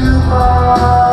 too far